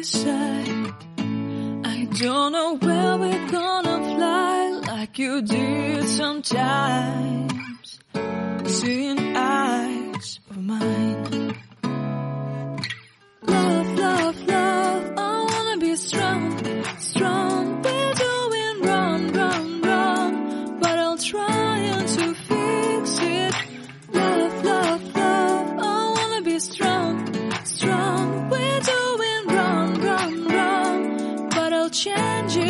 decide. I don't know where we're gonna fly like you did sometimes. Seeing eyes of mine. Love, love, love. I wanna be strong, strong.